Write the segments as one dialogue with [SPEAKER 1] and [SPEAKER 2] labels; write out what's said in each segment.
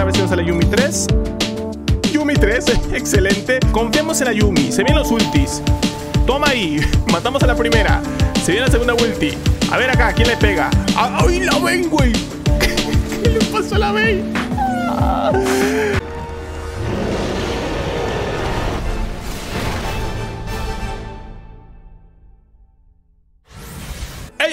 [SPEAKER 1] ver, a ver si nos sale Yumi 3. Yumi 3, excelente. Confiamos en la Yumi. Se vienen los ultis. Toma ahí. Matamos a la primera. Se viene la segunda ulti. A ver acá, ¿quién le pega? ¡Ay, la ven, güey! ¿Qué le pasó a la ven?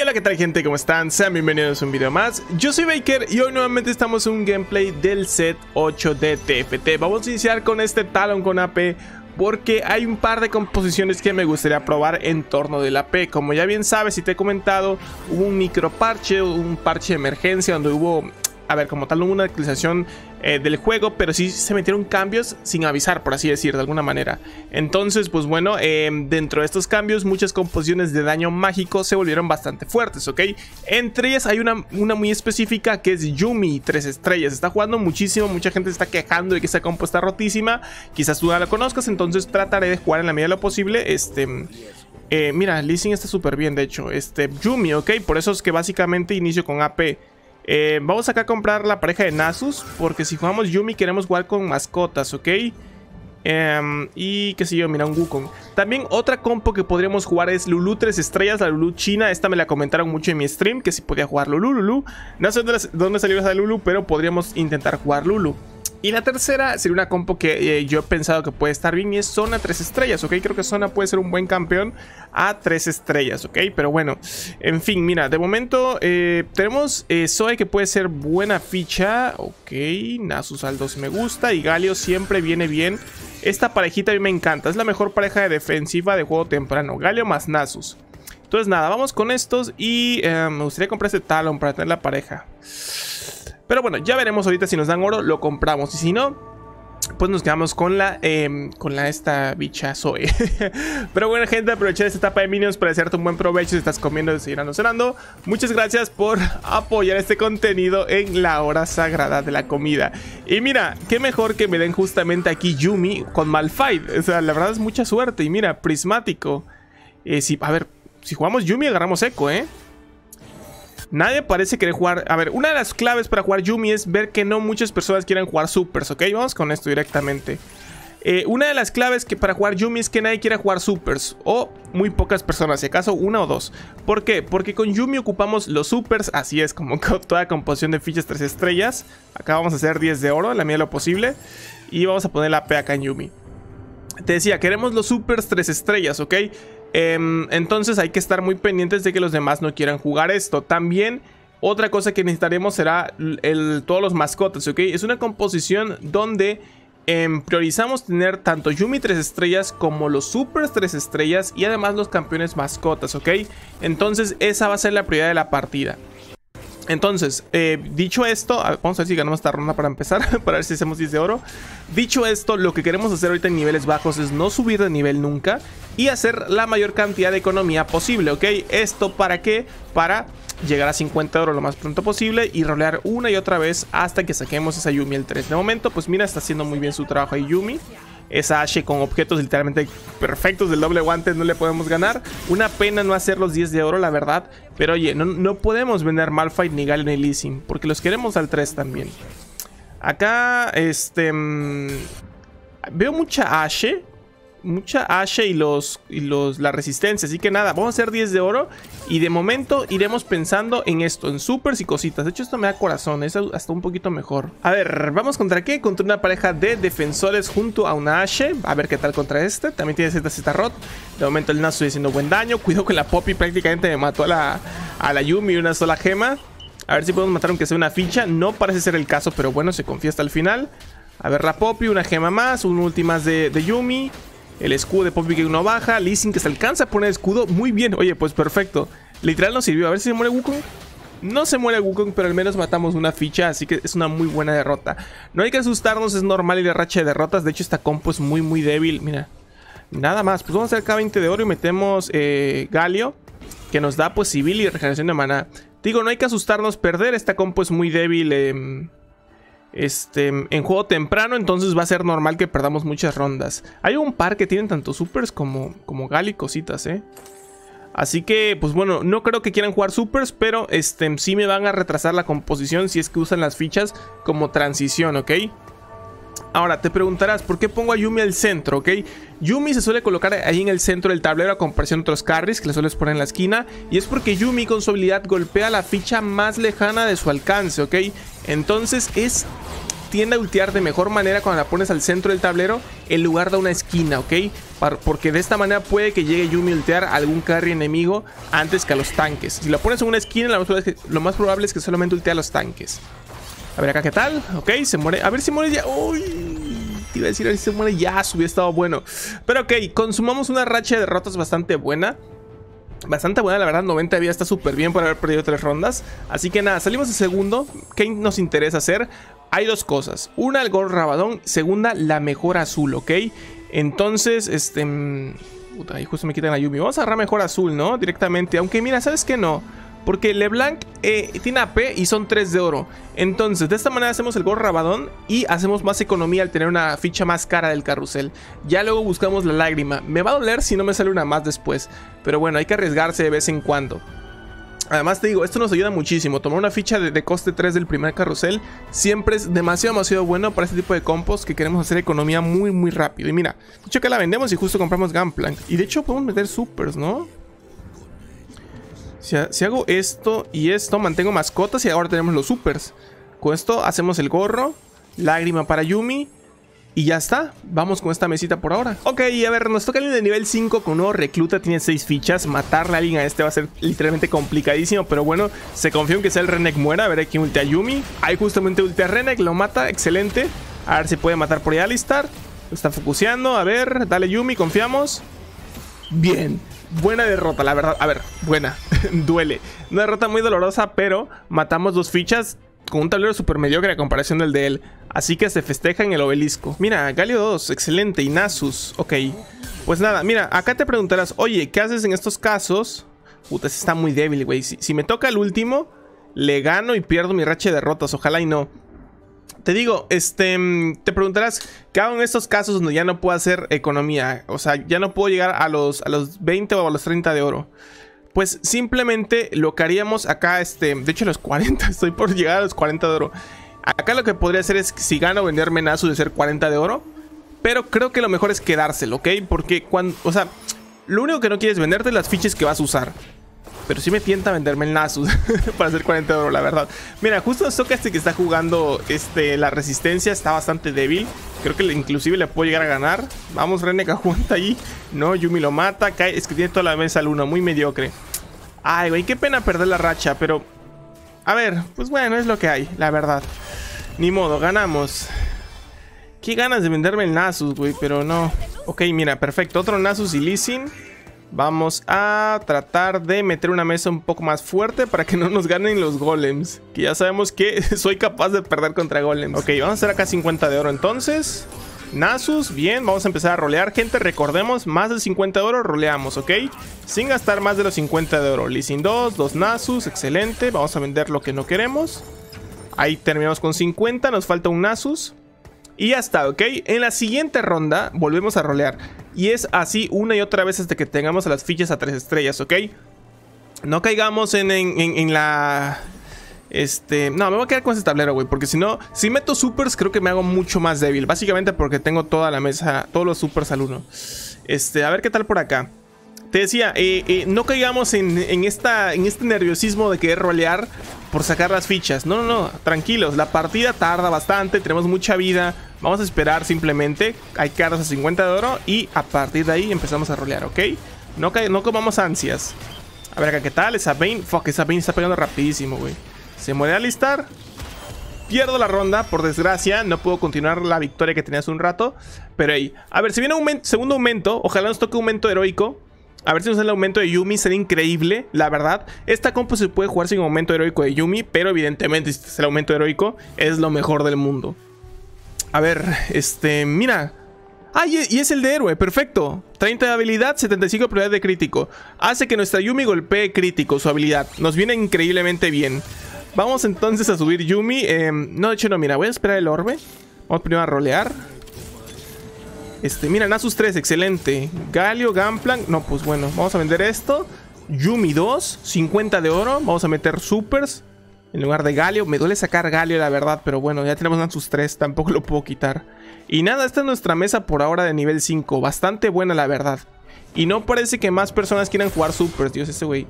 [SPEAKER 1] Hola, ¿qué tal gente? ¿Cómo están? Sean bienvenidos a un video más. Yo soy Baker y hoy nuevamente estamos en un gameplay del set 8 de TFT. Vamos a iniciar con este Talon con AP porque hay un par de composiciones que me gustaría probar en torno del AP. Como ya bien sabes, si te he comentado, hubo un micro parche, un parche de emergencia donde hubo a ver, como tal, una actualización eh, del juego, pero sí se metieron cambios sin avisar, por así decir, de alguna manera. Entonces, pues bueno, em, dentro de estos cambios, muchas composiciones de daño mágico se volvieron bastante fuertes, ¿ok? Entre ellas hay una, muy específica que es Yumi, 3 estrellas. Está jugando muchísimo, mucha gente se está quejando de que esta compo está rotísima. Quizás tú no la conozcas, entonces trataré de jugar en la medida de lo posible. Este. Eh, mira, Lee está súper bien, de hecho. Este, Yumi, ¿ok? Por eso es que básicamente inicio con AP. Eh, vamos acá a comprar la pareja de Nasus. Porque si jugamos Yumi queremos jugar con mascotas, ¿ok? Em, y qué sé yo, mira, un Wukong. También otra compo que podríamos jugar es Lulu 3 estrellas, la Lulu China. Esta me la comentaron mucho en mi stream, que si podía jugar Lulu, Lulu. No sé dónde, dónde salió esa Lulu, pero podríamos intentar jugar Lulu. Y la tercera sería una compo que eh, yo he pensado que puede estar bien y es Zona 3 estrellas, ¿ok? Creo que Zona puede ser un buen campeón a 3 estrellas, ¿ok? Pero bueno, en fin, mira, de momento eh, tenemos eh, Zoe que puede ser buena ficha, ok, Nasus al 2 me gusta y Galio siempre viene bien. Esta parejita a mí me encanta, es la mejor pareja de defensiva de juego temprano, Galio más Nasus. Entonces nada, vamos con estos y me gustaría comprar este Talon para tener la pareja. Pero bueno, ya veremos ahorita si nos dan oro, lo compramos. Y si no, pues nos quedamos con la, eh, con la esta bicha Zoe. Pero bueno, gente, aprovechar esta etapa de Minions para hacerte un buen provecho si estás comiendo seguir cenando. Muchas gracias por apoyar este contenido en la hora sagrada de la comida. Y mira, qué mejor que me den justamente aquí Yumi con Malphite. O sea, la verdad es mucha suerte. Y mira, prismático. Eh, si, a ver, si jugamos Yumi agarramos eco, ¿eh? Nadie parece querer jugar... A ver, una de las claves para jugar Yumi es ver que no muchas personas quieren jugar supers, ¿ok? Vamos con esto directamente. Eh, una de las claves que para jugar Yumi es que nadie quiera jugar supers o muy pocas personas, si acaso una o dos. ¿Por qué? Porque con Yumi ocupamos los supers, así es como toda composición de fichas 3 estrellas. Acá vamos a hacer 10 de oro, la medida de lo posible. Y vamos a poner la P acá en Yumi. Te decía, queremos los supers 3 estrellas, ¿ok? Em, entonces hay que estar muy pendientes de que los demás no quieran jugar esto. También otra cosa que necesitaremos será todos los mascotas, ¿ok? Es una composición donde em, priorizamos tener tanto Yumi 3 estrellas como los Super 3 estrellas y además los campeones mascotas, ¿ok? Entonces esa va a ser la prioridad de la partida. Entonces, eh, dicho esto, vamos a ver si ganamos esta ronda para empezar, para ver si hacemos 10 de oro. Dicho esto, lo que queremos hacer ahorita en niveles bajos es no subir de nivel nunca y hacer la mayor cantidad de economía posible, ¿ok? ¿Esto para qué? Para llegar a 50 oro lo más pronto posible y rolear una y otra vez hasta que saquemos esa Yumi el 3. De momento, pues mira, está haciendo muy bien su trabajo ahí Yumi. Esa Ashe con objetos literalmente perfectos del doble guante no le podemos ganar. Una pena no hacer los 10 de oro, la verdad. Pero oye, no, podemos vender Malphite, ni Galen, ni Leasing. Porque los queremos al 3 también. Acá, este... Mm, veo mucha Ashe mucha Ashe y los y los la resistencia. Así que nada, vamos a hacer 10 de oro. Y de momento iremos pensando en esto, en supers y cositas. De hecho, esto me da corazón, es hasta un poquito mejor. A ver, ¿vamos contra qué? Contra una pareja de defensores junto a una Ashe. A ver qué tal contra este. También tiene Z Rot. De momento el Nasu haciendo buen daño. Cuidado con la Poppy, prácticamente me mató a la, a la Yumi una sola gema. A ver si podemos matar aunque sea una ficha. No parece ser el caso, pero bueno, se confía hasta el final. A ver, la Poppy, una gema más, una última de, de Yumi. El escudo de Poppy que uno baja. Leasing que se alcanza a poner escudo. Muy bien. Oye, pues perfecto. Literal nos sirvió. A ver si se muere Wukong. No se muere Wukong, pero al menos matamos una ficha, así que es una muy buena derrota. No hay que asustarnos, es normal y de racha de derrotas. De hecho, esta compo es muy, muy débil. Mira, nada más. Pues vamos a hacer acá 20 de oro y metemos eh, Galio, que nos da pues civil y regeneración de mana. Digo, no hay que asustarnos, perder. Esta compo es muy débil. Eh, este, en juego temprano, entonces va a ser normal que perdamos muchas rondas. Hay un par que tienen tanto supers como, como Gal y cositas, ¿eh? Así que, pues bueno, no creo que quieran jugar supers, pero este, sí me van a retrasar la composición si es que usan las fichas como transición, ¿ok? Ahora, te preguntarás, ¿por qué pongo a Yumi al centro, ok? Yumi se suele colocar ahí en el centro del tablero a comparación de otros carries que le sueles poner en la esquina. Y es porque Yumi con su habilidad golpea la ficha más lejana de su alcance, ¿ok? Entonces es... Tiende a ultear de mejor manera cuando la pones al centro del tablero en lugar de una esquina, ¿ok? Porque de esta manera puede que llegue Yumi a ultear a algún carry enemigo antes que a los tanques. Si la pones en una esquina, lo más probable es que, solamente ultea a los tanques. A ver acá qué tal. Ok, se muere. A ver si muere ya. Uy, te iba a decir a ver si se muere ya. Hubiera estado bueno. Pero ok, consumamos una racha de derrotas bastante buena. Bastante buena, la verdad, 90 de vida está súper bien por haber perdido tres rondas. Así que nada, salimos de segundo. ¿Qué nos interesa hacer? Hay dos cosas. Una, el gol rabadón. Segunda, la mejor azul, ¿ok? Entonces, este... Mm, ahí justo me quitan la Yumi. Vamos a agarrar mejor azul, ¿no? Directamente. Aunque mira, ¿sabes qué no? Porque LeBlanc eh, tiene AP y son 3 de oro. Entonces, de esta manera hacemos el Gol Rabadón y hacemos más economía al tener una ficha más cara del carrusel. Ya luego buscamos la lágrima. Me va a doler si no me sale una más después. Pero bueno, hay que arriesgarse de vez en cuando. Además te digo, esto nos ayuda muchísimo. Tomar una ficha de, coste 3 del primer carrusel siempre es demasiado, demasiado bueno para este tipo de compos que queremos hacer economía muy, muy rápido. Y mira, de hecho que la vendemos y justo compramos Gunplank. Y de hecho podemos meter supers, ¿no? Si, hago esto y esto, mantengo mascotas y ahora tenemos los supers. Con esto hacemos el gorro, lágrima para Yumi y ya está, vamos con esta mesita por ahora. Ok, a ver, nos toca alguien de nivel 5 con nuevo recluta, tiene 6 fichas Matarle a alguien a este va a ser literalmente complicadísimo Pero bueno, se confía en que sea el Renek muera A ver, aquí ultea Yumi. Ahí justamente ultea Renek, lo mata, excelente. A ver si puede matar por ahí Alistar. Lo está focuseando, a ver, dale Yumi, confiamos. Bien, buena derrota, la verdad. A ver, buena. Duele. Una derrota muy dolorosa, pero matamos dos fichas con un tablero super mediocre a comparación del de él. Así que se festeja en el obelisco. Mira, Galio 2, excelente. Y ok. Pues nada, mira, acá te preguntarás, oye, ¿qué haces en estos casos? Puta, ese está muy débil, güey. Si, si me toca el último, le gano y pierdo mi racha de derrotas. Ojalá y no. Te digo, este, te preguntarás, ¿qué hago en estos casos donde ya no puedo hacer economía? O sea, ya no puedo llegar a los, a los 20 o a los 30 de oro. Pues simplemente lo que haríamos acá, este, de hecho los 40, estoy por llegar a los 40 de oro. Acá lo que podría hacer es, si gano, vender Menazo de ser 40 de oro. Pero creo que lo mejor es quedárselo, ¿ok? Porque cuando, o sea, lo único que no quieres venderte es las fichas que vas a usar. Pero sí me tienta venderme el Nasus para hacer 40 euros, la verdad. Mira, justo este que está jugando este, la resistencia está bastante débil. Creo que inclusive le puedo llegar a ganar. Vamos, Reneka aguanta ahí. No, Yumi lo mata. Cae, es que tiene toda la mesa 1, muy mediocre. Ay, güey, qué pena perder la racha, pero... A ver, pues bueno, es lo que hay, la verdad. Ni modo, ganamos. Qué ganas de venderme el Nasus, güey, pero no. Ok, mira, perfecto. Otro Nasus y Leasing. Vamos a tratar de meter una mesa un poco más fuerte para que no nos ganen los golems. Que ya sabemos que soy capaz de perder contra golems. Ok, vamos a hacer acá 50 de oro entonces. Nasus, bien, vamos a empezar a rolear, gente. Recordemos, más de 50 de oro roleamos, ¿ok? Sin gastar más de los 50 de oro. Leasing 2, 2 Nasus, excelente. Vamos a vender lo que no queremos. Ahí terminamos con 50, nos falta un Nasus. Y ya está, ¿ok? En la siguiente ronda volvemos a rolear. Y es así una y otra vez hasta que tengamos las fichas a tres estrellas, ¿ok? No caigamos en, la... Este... No, me voy a quedar con ese tablero, güey. Porque si no, si meto supers creo que me hago mucho más débil. Básicamente porque tengo toda la mesa, todos los supers al uno. Este, a ver qué tal por acá. Te decía, eh, eh, no caigamos en, esta, en este nerviosismo de querer rolear por sacar las fichas. No, no, no, tranquilos. La partida tarda bastante, tenemos mucha vida. Vamos a esperar simplemente. Hay cartas a 50 de oro y a partir de ahí empezamos a rolear, ¿ok? No, no comamos ansias. A ver acá, ¿qué tal? Esa Bane. Fuck, esa Bane está pegando rapidísimo, güey. Se muere a alistar. Pierdo la ronda, por desgracia. No puedo continuar la victoria que tenía hace un rato. Pero ahí. A ver, si viene un segundo aumento, ojalá nos toque un aumento heroico. A ver si nos sale el aumento de Yumi, sería increíble, la verdad. Esta compo se puede jugar sin aumento heroico de Yumi, pero evidentemente si es el aumento heroico, es lo mejor del mundo. A ver, este, mira. Ah, y es el de héroe, perfecto. 30 de habilidad, 75 de probabilidad de crítico. Hace que nuestra Yumi golpee crítico su habilidad. Nos viene increíblemente bien. Vamos entonces a subir Yumi. Em, no, de hecho no, mira, voy a esperar el orbe. Vamos primero a rolear. Este, mira, Nasus 3, excelente. Galio, Gunplank. No, pues bueno, vamos a vender esto. Yumi 2, 50 de oro. Vamos a meter supers en lugar de Galio. Me duele sacar Galio, la verdad, pero bueno, ya tenemos sus 3, tampoco lo puedo quitar. Y nada, esta es nuestra mesa por ahora de nivel 5. Bastante buena, la verdad. Y no parece que más personas quieran jugar supers, Dios, ese güey.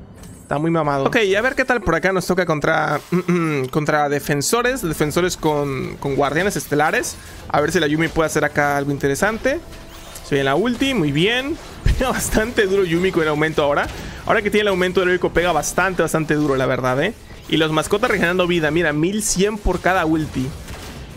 [SPEAKER 1] Está muy mamado. Ok, a ver qué tal por acá nos toca contra, contra defensores. Defensores con, con guardianes estelares. A ver si la Yumi puede hacer acá algo interesante. Se viene la ulti, muy bien. Pega bastante duro Yumi con el aumento ahora. Ahora que tiene el aumento heroico, pega bastante, bastante duro, la verdad, ¿eh? Y los mascotas regenerando vida, mira, 1100 por cada ulti.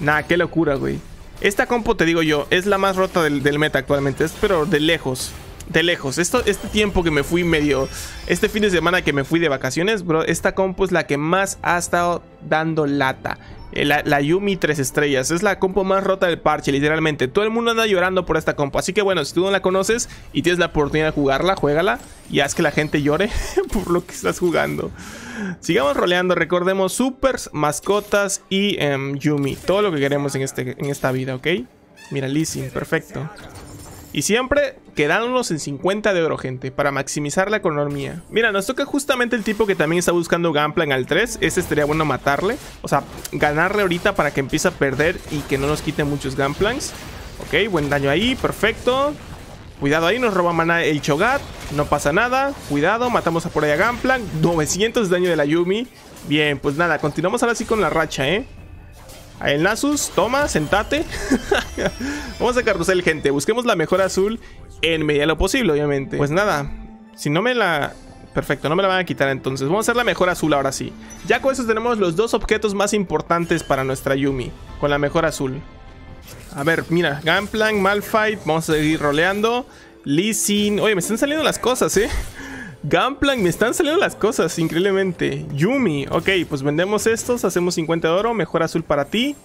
[SPEAKER 1] Nah, qué locura, güey. Esta compo, te digo yo, es la más rota del, del meta actualmente. Es pero de lejos de lejos. Esto, este tiempo que me fui medio. Este fin de semana que me fui de vacaciones, bro. Esta compo es la que más ha estado dando lata. Eh, la, Yumi 3 estrellas. Es la compo más rota del parche, literalmente. Todo el mundo anda llorando por esta compo. Así que bueno, si tú no la conoces y tienes la oportunidad de jugarla, juégala. Y haz que la gente llore por lo que estás jugando. Sigamos roleando. Recordemos supers, mascotas y em, Yumi. Todo lo que queremos en, este, en esta vida, ¿ok? Mira, leasing, perfecto. Y siempre quedándonos en 50 de oro, gente, para maximizar la economía. Mira, nos toca justamente el tipo que también está buscando Gunplan al 3. Este estaría bueno matarle. O sea, ganarle ahorita para que empiece a perder y que no nos quite muchos Gunplans. Ok, buen daño ahí, perfecto. Cuidado ahí, nos roba mana el Chogat. No pasa nada. Cuidado, matamos a por ahí a Gunplan. 900 de daño de la Yumi. Bien, pues nada, continuamos ahora sí con la racha, ¿eh? El Nasus, toma, sentate. Vamos a carrusel, gente. Busquemos la mejor azul en medida de lo posible, obviamente. Pues nada, si no me la... Perfecto, no me la van a quitar entonces. Vamos a hacer la mejor azul ahora sí. Ya con eso tenemos los dos objetos más importantes para nuestra Yumi. Con la mejor azul. A ver, mira, Gunplank, Malfight. Vamos a seguir roleando. Lee. Oye, me están saliendo las cosas, ¿eh? Gunplank, me están saliendo las cosas, increíblemente. Yumi, ok, pues vendemos estos, hacemos 50 de oro, mejor azul para ti.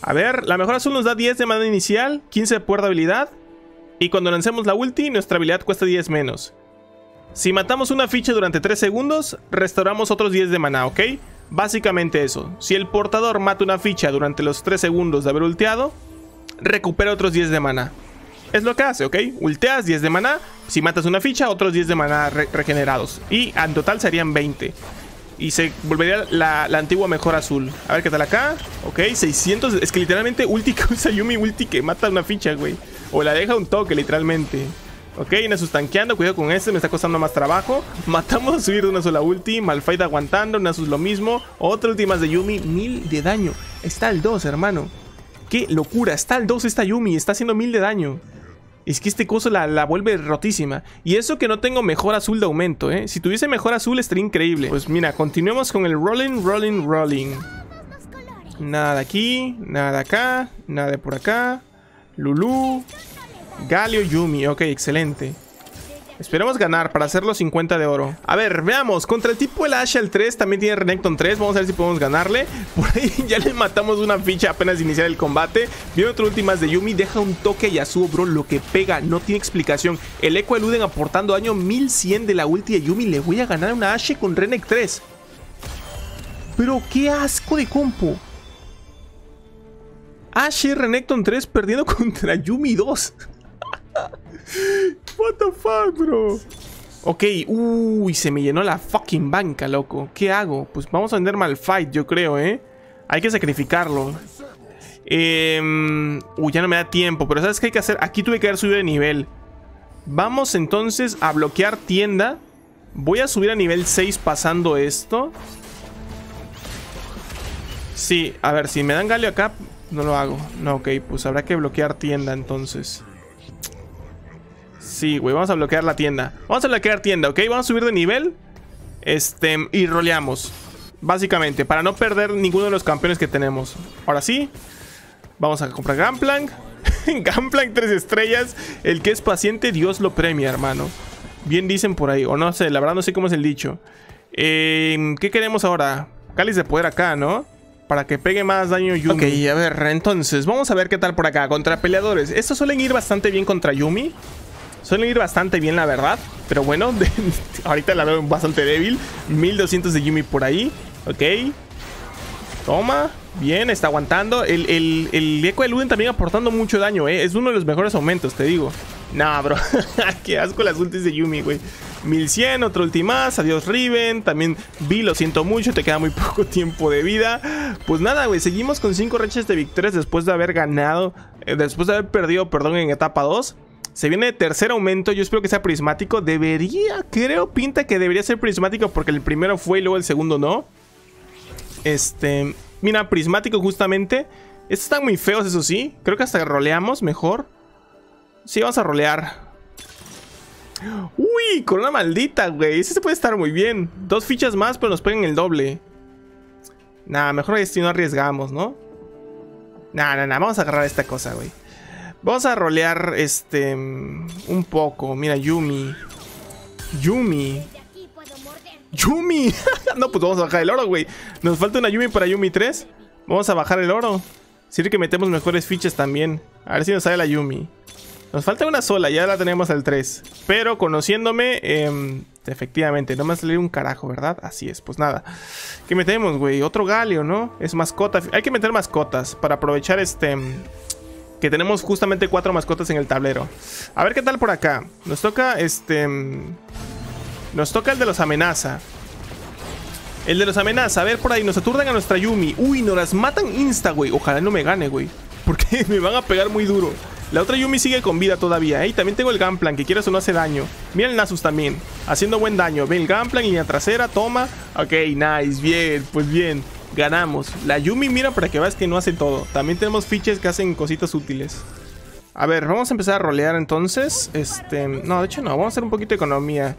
[SPEAKER 1] A ver, la mejor azul nos da 10 de mana inicial, 15 de poder de habilidad. Y cuando lancemos la ulti, nuestra habilidad cuesta 10 menos. Si matamos una ficha durante 3 segundos, restauramos otros 10 de mana, ¿ok? Básicamente eso. Si el portador mata una ficha durante los 3 segundos de haber ulteado, recupera otros 10 de mana. Es lo que hace, ¿ok? Ulteas 10 de maná. Si matas una ficha, otros 10 de maná regenerados. Y en total serían 20. Y se volvería la, antigua mejor azul. A ver qué tal acá. Ok, 600. Es que literalmente ulti que usa Yumi ulti que mata una ficha, güey. O la deja un toque, literalmente. Ok, Nasus tanqueando. Cuidado con este, me está costando más trabajo. Matamos a subir de una sola ulti. Malphite aguantando. Nasus lo mismo. Otra ulti más de Yumi. Mil de daño. Está el 2, hermano. Qué locura. Está el 2 esta Yumi. Está haciendo mil de daño. Es que este coso la, vuelve rotísima. Y eso que no tengo mejor azul de aumento, ¿eh? Si tuviese mejor azul estaría increíble. Pues mira, continuemos con el rolling, rolling, rolling. Nada de aquí, nada de acá, nada de por acá. Lulu, Galio, Yumi. Ok, excelente. Esperemos ganar para hacer los 50 de oro. A ver, veamos. Contra el tipo el Ashel 3 también tiene Renekton 3. Vamos a ver si podemos ganarle. Por ahí ya le matamos una ficha apenas iniciar el combate. Viene otro últimas de Yumi. Deja un toque a Yasuo, bro. Lo que pega. No tiene explicación. El Eco Eluden aportando daño 1100 de la ulti de Yumi. Le voy a ganar una Ashe con Renek 3. Pero qué asco de compo. Ashe Renekton 3 perdiendo contra Yumi 2. What the fuck, bro. Ok, uy, se me llenó la fucking banca, loco. ¿Qué hago? Pues vamos a vender Malfight, yo creo, ¿eh? Hay que sacrificarlo. Eh, uy, ya no me da tiempo, pero ¿sabes qué hay que hacer? Aquí tuve que haber subido de nivel. Vamos entonces a bloquear tienda. Voy a subir a nivel 6 pasando esto. Sí, a ver, si me dan galio acá, no lo hago. No, ok, pues habrá que bloquear tienda entonces. Sí, güey, vamos a bloquear la tienda. Vamos a bloquear tienda, ¿ok? Vamos a subir de nivel. Este, y roleamos. Básicamente, para no perder ninguno de los campeones que tenemos. Ahora sí, vamos a comprar Gunplank. Gunplank 3 estrellas. El que es paciente, Dios lo premia, hermano. Bien dicen por ahí, o no sé, la verdad no sé cómo es el dicho. Eh, ¿Qué queremos ahora? Cáliz de poder acá, ¿no? Para que pegue más daño Yumi. Ok, a ver, entonces, vamos a ver qué tal por acá. Contra peleadores. Estos suelen ir bastante bien contra Yumi. Suelen ir bastante bien, la verdad. Pero bueno, ahorita la veo bastante débil. 1200 de Yumi por ahí. Ok. Toma. Bien, está aguantando. El, el, el Eco de Luden también aportando mucho daño, ¿eh? Es uno de los mejores aumentos, te digo. Nah, bro. Qué asco las ultis de Yumi, güey. 1100, otro ultimás, adiós Riven, también Vi, lo siento mucho, te queda muy poco tiempo de vida. Pues nada, güey, seguimos con 5 rachas de victorias después de haber ganado, eh, después de haber perdido, perdón, en etapa 2. Se viene tercer aumento, yo espero que sea prismático. Debería, creo, pinta que debería ser prismático porque el primero fue y luego el segundo no. Este, mira, prismático justamente. Estos están muy feos, eso sí. Creo que hasta roleamos mejor. Sí, vamos a rolear. Uy, con una maldita, güey. Ese se puede estar muy bien. Dos fichas más, pero nos pegan el doble. Nah, mejor si no arriesgamos, ¿no? Nah, nah, nah. Vamos a agarrar esta cosa, güey. Vamos a rolear este... Un poco. Mira, Yumi. Yumi. Yumi. no, pues vamos a bajar el oro, güey. Nos falta una Yumi para Yumi 3. Vamos a bajar el oro. Sirve que metemos mejores fichas también. A ver si nos sale la Yumi. Nos falta una sola, ya la tenemos al 3. Pero conociéndome, eh, efectivamente, no me ha un carajo, ¿verdad? Así es, pues nada. ¿Qué metemos, güey? Otro galio, ¿no? Es mascota. Hay que meter mascotas para aprovechar este... Que tenemos justamente cuatro mascotas en el tablero. A ver qué tal por acá. Nos toca este... Nos toca el de los amenaza. El de los amenaza. A ver por ahí. Nos aturdan a nuestra Yumi. Uy, nos las matan insta, güey. Ojalá no me gane, güey. Porque me van a pegar muy duro. La otra Yumi sigue con vida todavía, ¿eh? Y también tengo el Gunplan, que quieras o no hace daño. Mira el Nasus también, haciendo buen daño. Ve el Gunplan y la trasera, toma. Ok, nice, bien, pues bien. Ganamos. La Yumi, mira para que veas que no hace todo. También tenemos fiches que hacen cositas útiles. A ver, vamos a empezar a rolear entonces. Este, no, de hecho no, vamos a hacer un poquito de economía.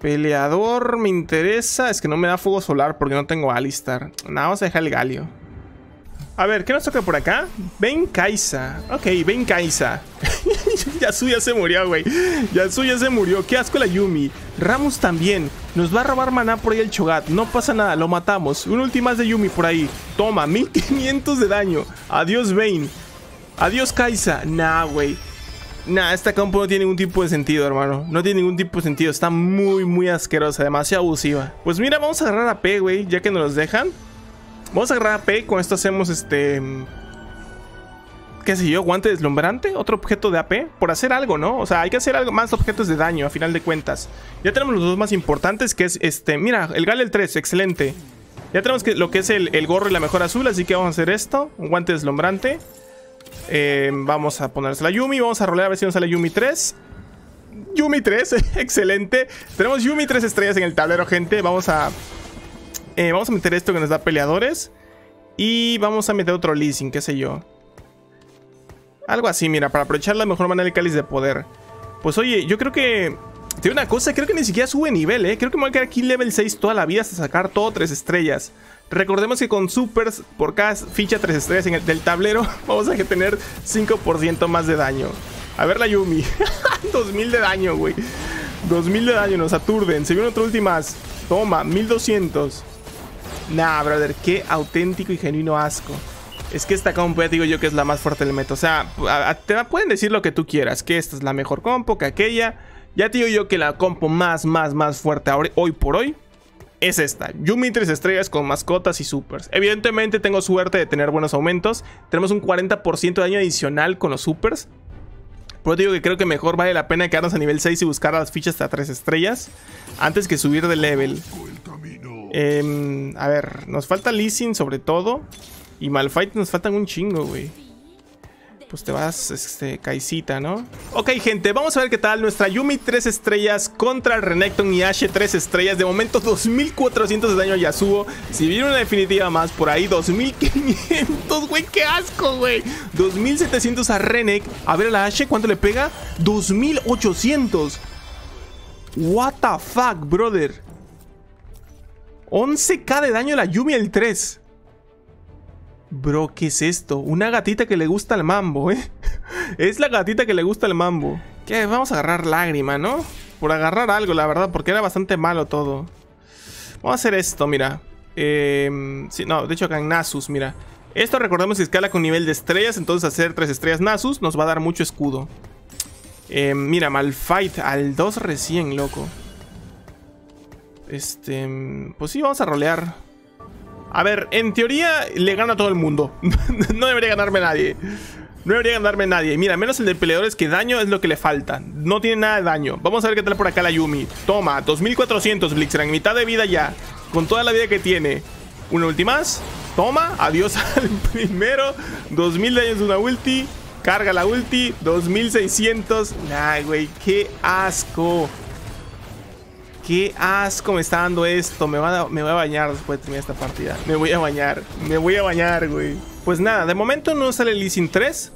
[SPEAKER 1] Peleador me interesa. Es que no me da fuego solar porque no tengo Alistar. Nada, vamos a dejar el Galio. A ver, ¿qué nos toca por acá? Ben Kaisa. Ok, Ben Kaisa. Yasu ya se murió, güey. Yasu ya se murió. Qué asco la Yumi. Ramos también. Nos va a robar maná por ahí el Chogat. No pasa nada, lo matamos. Un más de Yumi por ahí. Toma, 1500 de daño. Adiós, Bane. Adiós, Kaisa. Nah, güey. Nah, esta campo no tiene ningún tipo de sentido, hermano. No tiene ningún tipo de sentido. Está muy, muy asquerosa. Demasiado abusiva. Pues mira, vamos a agarrar a P, güey. Ya que nos los dejan. Vamos a agarrar a P. Con esto hacemos este. ¿Qué sé yo? Guante deslumbrante. Otro objeto de AP. Por hacer algo, ¿no? O sea, hay que hacer algo más objetos de daño, a final de cuentas. Ya tenemos los dos más importantes, que es este. Mira, el Galel 3, excelente. Ya tenemos que, lo que es el, gorro y la mejor azul, así que vamos a hacer esto. Un guante deslumbrante. Eh, vamos a ponerse la Yumi. Vamos a rolear a ver si nos sale Yumi 3. Yumi 3, excelente. Tenemos Yumi 3 estrellas en el tablero, gente. Vamos a eh, vamos a meter esto que nos da peleadores. Y vamos a meter otro leasing, qué sé yo. Algo así, mira, para aprovechar la mejor manera del cáliz de poder. Pues oye, yo creo que... Tiene una cosa, creo que ni siquiera sube nivel, ¿eh? Creo que me voy a quedar aquí level 6 toda la vida hasta sacar todo 3 estrellas. Recordemos que con supers, por cada ficha 3 estrellas en el, del tablero, vamos a tener 5% más de daño. A ver la Yumi. 2000 de daño, güey. 2000 de daño, nos aturden. Se viene otro ultimas. Toma, 1200. Nah, brother, qué auténtico y genuino asco. Es que esta compo ya digo yo que es la más fuerte del meta. O sea, te pueden decir lo que tú quieras. Que esta es la mejor compo, que aquella. Ya te digo yo que la compo más, más, más fuerte hoy por hoy es esta. Yumi 3 estrellas con mascotas y supers. Evidentemente tengo suerte de tener buenos aumentos. Tenemos un 40% de daño adicional con los supers. Pero digo que creo que mejor vale la pena quedarnos a nivel 6 y buscar las fichas hasta 3 estrellas. Antes que subir de level. Em, a ver, nos falta leasing sobre todo. Y Malfight nos faltan un chingo, güey. Pues te vas, este, Kaisita, ¿no? Ok, gente, vamos a ver qué tal nuestra Yumi 3 estrellas contra el Renekton y Ashe 3 estrellas. De momento, 2400 de daño a Yasuo. Si viene una definitiva más por ahí, 2500, güey, qué asco, güey. 2700 a Renek. A ver a la Ashe, ¿cuánto le pega? 2800. What the fuck, brother. 11k de daño a la Yumi el 3. Bro, ¿qué es esto? Una gatita que le gusta el mambo, ¿eh? es la gatita que le gusta el mambo. ¿Qué? Vamos a agarrar lágrima, ¿no? Por agarrar algo, la verdad, porque era bastante malo todo. Vamos a hacer esto, mira. Eh, sí, no, de hecho acá en Nasus, mira. Esto recordemos que escala con nivel de estrellas, entonces hacer 3 estrellas Nasus nos va a dar mucho escudo. Eh, mira, Malfight al 2 recién, loco. Este, pues sí, vamos a rolear. A ver, en teoría le gana a todo el mundo. no debería ganarme nadie. No debería ganarme nadie. Mira, menos el de peleadores que daño es lo que le falta. No tiene nada de daño. Vamos a ver qué tal por acá la Yumi. Toma, 2400 Blixer, mitad de vida ya. Con toda la vida que tiene. Una ulti más. Toma, adiós al primero. 2000 daños de una ulti. Carga la ulti. 2600. Nah, güey, qué asco. Qué asco me está dando esto. Me, va me voy a bañar después de terminar esta partida. Me voy a bañar. Me voy a bañar, güey. Pues nada, de momento no sale el Sin 3.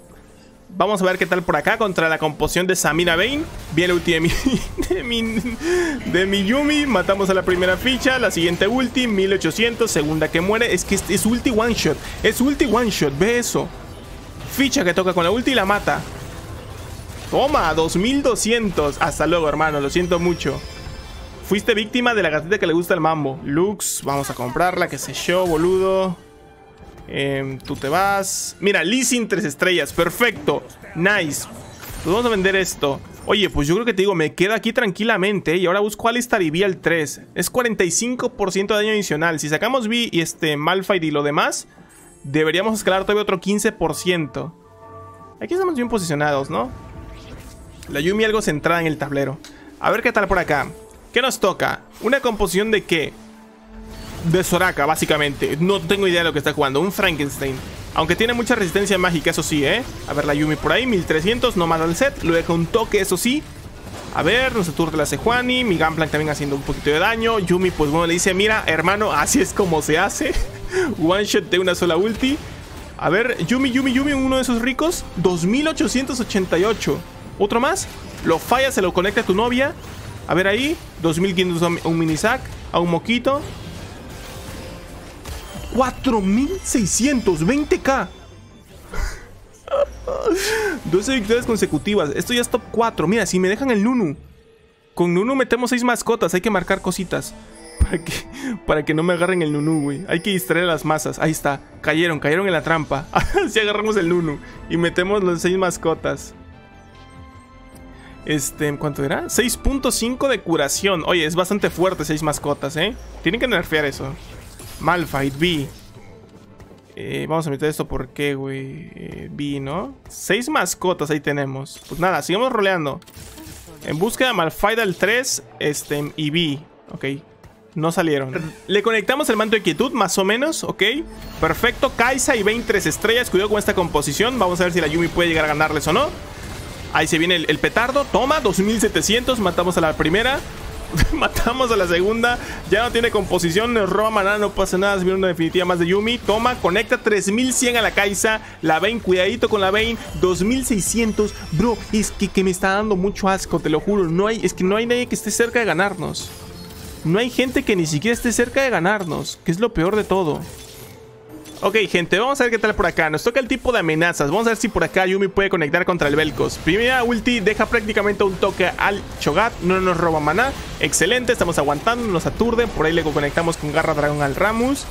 [SPEAKER 1] Vamos a ver qué tal por acá contra la composición de Samira. Viene el ulti de mi, de mi, de mi Yumi. Matamos a la primera ficha. La siguiente ulti, 1800. Segunda que muere. Es que es, ulti one shot. Es ulti one shot. Ve eso. Ficha que toca con la ulti y la mata. Toma, 2200. Hasta luego, hermano. Lo siento mucho. Fuiste víctima de la gatita que le gusta el mambo. Lux, vamos a comprarla, que se yo, boludo. Em, tú te vas. Mira, leasing 3 estrellas. Perfecto. Nice. Pues vamos a vender esto. Oye, pues yo creo que te digo, me quedo aquí tranquilamente. Y ahora busco Alistar y B 3. Es 45% de daño adicional. Si sacamos B y este Malphite y lo demás, deberíamos escalar todavía otro 15%. Aquí estamos bien posicionados, ¿no? La Yumi algo centrada en el tablero. A ver qué tal por acá. ¿Qué nos toca? ¿Una composición de qué? de Soraka, básicamente. No tengo idea de lo que está jugando. Un Frankenstein. Aunque tiene mucha resistencia mágica, eso sí, ¿eh? A ver, la Yumi por ahí, 1300, no mata el set. Lo deja un toque, eso sí. A ver, nos aturde la Sejuani. Mi Gunplank también haciendo un poquito de daño. Yumi, pues bueno, le dice: Mira, hermano, así es como se hace. One shot de una sola ulti. A ver, Yumi, Yumi, Yumi, uno de esos ricos. 2888. ¿Otro más? Lo falla, se lo conecta a tu novia. A ver ahí. 2500 un mini sac. A un moquito. 4620k. 12 victorias consecutivas. Esto ya es top 4. Mira, si me dejan el Nunu. Con Nunu metemos 6 mascotas. Hay que marcar cositas. Para que, para que no me agarren el Nunu, güey. Hay que distraer a las masas. Ahí está. Cayeron, cayeron en la trampa. si agarramos el Nunu. Y metemos los 6 mascotas. Este, ¿cuánto era? 6.5 de curación. Oye, es bastante fuerte 6 mascotas, ¿eh? Tienen que nerfear eso. Malphite, B. Eh, vamos a meter esto porque, güey. Eh, B, ¿no? Seis mascotas ahí tenemos. Pues nada, sigamos roleando. En búsqueda Malphite al 3 este, y B. Ok. No salieron. Le conectamos el manto de quietud, más o menos, ok. Perfecto. Kaisa y 23 estrellas. Cuidado con esta composición. Vamos a ver si la Yumi puede llegar a ganarles o no. Ahí se viene el, petardo. Toma, 2700. Matamos a la primera. Matamos a la segunda. Ya no tiene composición. Roba maná. No pasa nada. Se viene una definitiva más de Yumi. Toma. Conecta 3100 a la Kaisa. La Vayne. Cuidadito con la Vayne. 2600. Bro, es que, que me está dando mucho asco. Te lo juro. No hay, es que no hay nadie que esté cerca de ganarnos. No hay gente que ni siquiera esté cerca de ganarnos. Que es lo peor de todo. Ok, gente, vamos a ver qué tal por acá. Nos toca el tipo de amenazas. Vamos a ver si por acá Yumi puede conectar contra el Velcos. Primera ulti deja prácticamente un toque al Chogat. No nos roba maná. Excelente, estamos aguantando, nos aturde. Por ahí le conectamos con Garra Dragón al Ramus.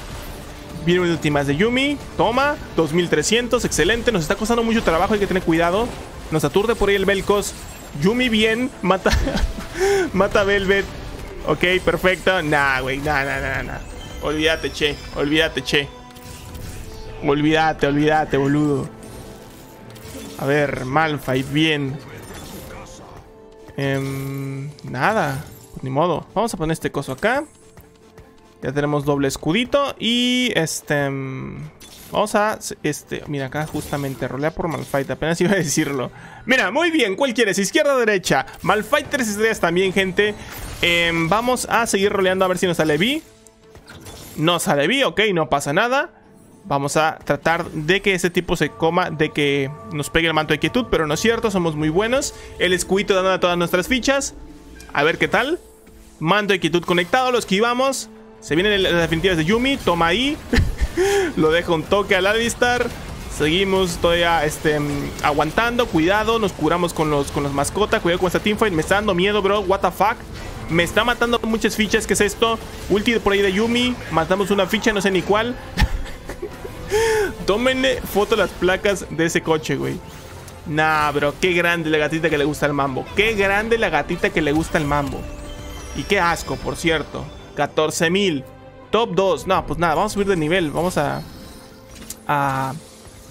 [SPEAKER 1] Viene una ulti de Yumi. Toma, 2300, excelente. Nos está costando mucho trabajo, hay que tener cuidado. Nos aturde por ahí el Velcos. Yumi bien, mata, mata Velvet. Ok, perfecto. Nah, güey, nah, nah, nah, nah. Olvídate, che, olvídate, che. Olvídate, olvídate, boludo. A ver, Malphite, bien. Em, nada, ni modo. Vamos a poner este coso acá. Ya tenemos doble escudito. Y este... Em, vamos a... Este... Mira, acá justamente rolea por Malphite. Apenas iba a decirlo. Mira, muy bien. ¿Cuál quieres? Izquierda o derecha. Malphite 3 estrellas también, gente. Em, vamos a seguir roleando a ver si nos sale B. No sale B, ok, no pasa nada. Vamos a tratar de que ese tipo se coma, de que nos pegue el manto de quietud, pero no es cierto, somos muy buenos. El escudito dando a todas nuestras fichas. A ver qué tal. Manto de quietud conectado, lo esquivamos. Se vienen las definitivas de Yumi, toma ahí. lo deja un toque al Alistar. Seguimos todavía este, aguantando, cuidado, nos curamos con los, con los mascotas, cuidado con esta teamfight, me está dando miedo, bro, what the fuck. Me está matando muchas fichas, ¿qué es esto? Ulti por ahí de Yumi, matamos una ficha, no sé ni cuál. Tómenle foto las placas de ese coche, güey. Nah, bro, qué grande la gatita que le gusta el mambo. Qué grande la gatita que le gusta el mambo. Y qué asco, por cierto. 14 mil. top 2. No, pues nada, vamos a subir de nivel. Vamos a... A,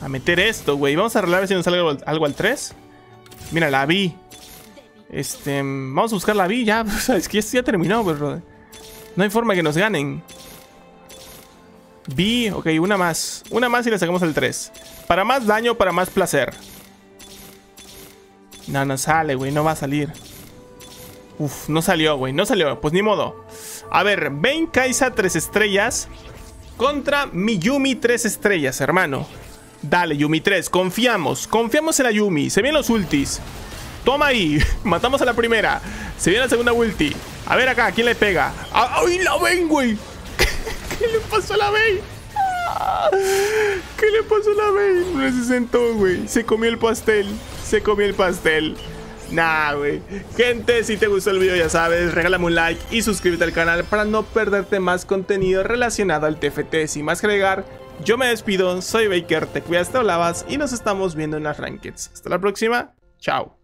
[SPEAKER 1] a meter esto, güey. Vamos a arreglar a si nos sale algo, al 3. Mira, la vi. Este... Vamos a buscar la vi ya. es que ya terminó, bro. No hay forma que nos ganen. Vi, ok, una más. Una más y le sacamos el 3. Para más daño, para más placer. No, no sale, güey. No va a salir. Uf, no salió, güey. No salió. Pues ni modo. A ver, Ben Kaisa 3 estrellas. Contra Miyumi 3 estrellas, hermano. Dale, Yumi 3. Confiamos. Confiamos en la Yumi. Se vienen los ultis. Toma ahí. Matamos a la primera. Se viene la segunda ulti. A ver acá, ¿quién le pega? ¡Ay, la ven, güey! ¿Qué le pasó a la Bey? ¿Qué le pasó a la Bey? No se sentó, güey. Se comió el pastel. Se comió el pastel. Nah, güey. Gente, si te gustó el video ya sabes, regálame un like y suscríbete al canal para no perderte más contenido relacionado al TFT. Sin más agregar, yo me despido, soy Baker, te cuidas, te hablabas y nos estamos viendo en las rankeds. Hasta la próxima, chao.